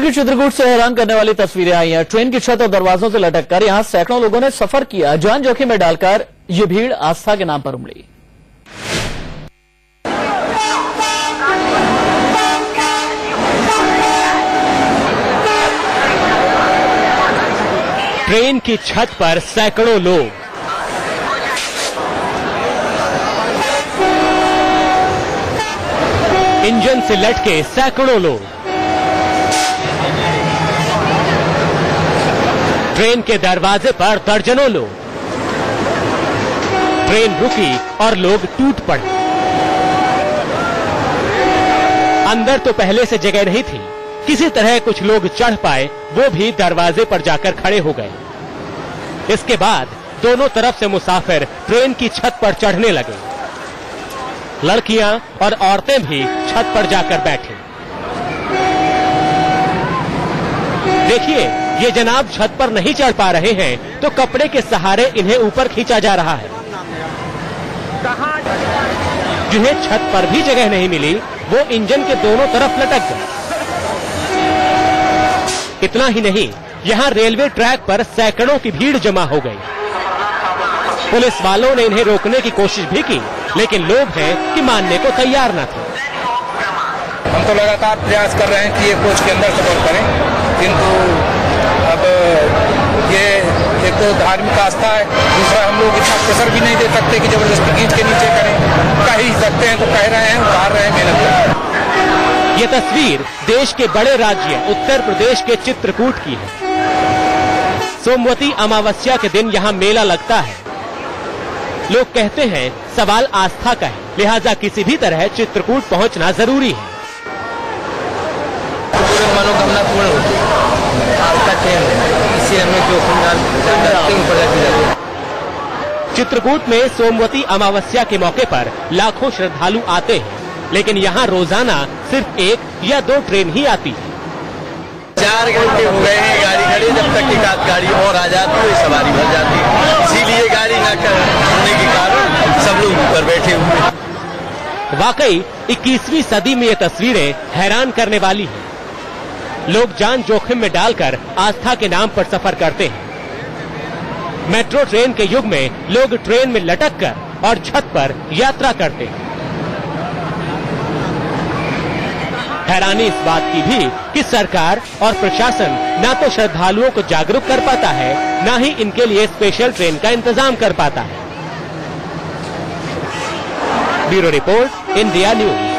की चित्रकूट से हैरान करने वाली तस्वीरें आई हैं। ट्रेन की छत और दरवाजों से लटक कर यहाँ सैकड़ों लोगों ने सफ़र किया। जान जोखिम में डालकर ये भीड़ आस्था के नाम पर उमड़ी। ट्रेन की छत पर सैकड़ों लोग। इंजन से लटके सैकड़ों लोग। ट्रेन के दरवाजे पर दर्जनों लोग। ट्रेन रुकी और लोग टूट पड़े। अंदर तो पहले से जगह नहीं थी। किसी तरह कुछ लोग चढ़ पाए, वो भी दरवाजे पर जाकर खड़े हो गए। इसके बाद दोनों तरफ़ से मुसाफिर ट्रेन की छत पर चढ़ने लगे। लड़कियाँ और औरतें भी छत पर जाकर बैठी। देखिए ये जनाब छत पर नहीं चढ़ पा रहे हैं तो कपड़े के सहारे इन्हें ऊपर खींचा जा रहा है। जिन्हें छत पर भी जगह नहीं मिली, वो इंजन के दोनों तरफ़ लटक गए। इतना ही नहीं, यहाँ रेलवे ट्रैक पर सैकड़ों की भीड़ जमा हो गई। पुलिस वालों ने इन्हें रोकने की कोशिश भी की, लेकिन लोग हैं कि मानने को तैयार न थे। हम तो लगातार प्रयास कर रहे हैं कि ये कोच के अंदर सफ़र करें, किंतु अब ये एक तो धार्मिक आस्था है दूसरा हम लोग इतना प्रेशर भी नहीं दे सकते कि ज़बरदस्ती खींच के नीचे करें। कह ही सकते हैं तो कह रहे हैं उतार रहे हैं मेहनत ये तस्वीर देश के बड़े राज्य उत्तर प्रदेश के चित्रकूट की है। सोमवती अमावस्या के दिन यहाँ मेला लगता है। लोग कहते हैं सवाल आस्था का है लिहाजा किसी भी तरह चित्रकूट पहुँचना ज़रूरी है। मनोकामना पूर्ण होती है है हमें ऊपर जाती है चित्रकूट में सोमवती अमावस्या के मौके पर लाखों श्रद्धालु आते हैं लेकिन यहाँ रोज़ाना सिर्फ़ एक या दो ट्रेन ही आती है। चार घंटे हो गए हैं गाड़ी खड़ी जब तक एक आध गाड़ी और आ जाती है सवारी भर जाती है। इसीलिए गाड़ी न कर होने के कारण सब लोग ऊपर बैठे हुए वाकई 21वीं सदी में ये तस्वीरें हैरान करने वाली हैं। लोग जान जोखिम में डालकर आस्था के नाम पर सफ़र करते हैं। मेट्रो ट्रेन के युग में लोग ट्रेन में लटक कर और छत पर यात्रा करते हैं। हैरानी इस बात की भी कि सरकार और प्रशासन न तो श्रद्धालुओं को जागरूक कर पाता है, न ही इनके लिए स्पेशल ट्रेन का इंतज़ाम कर पाता है। Bureau report, India news.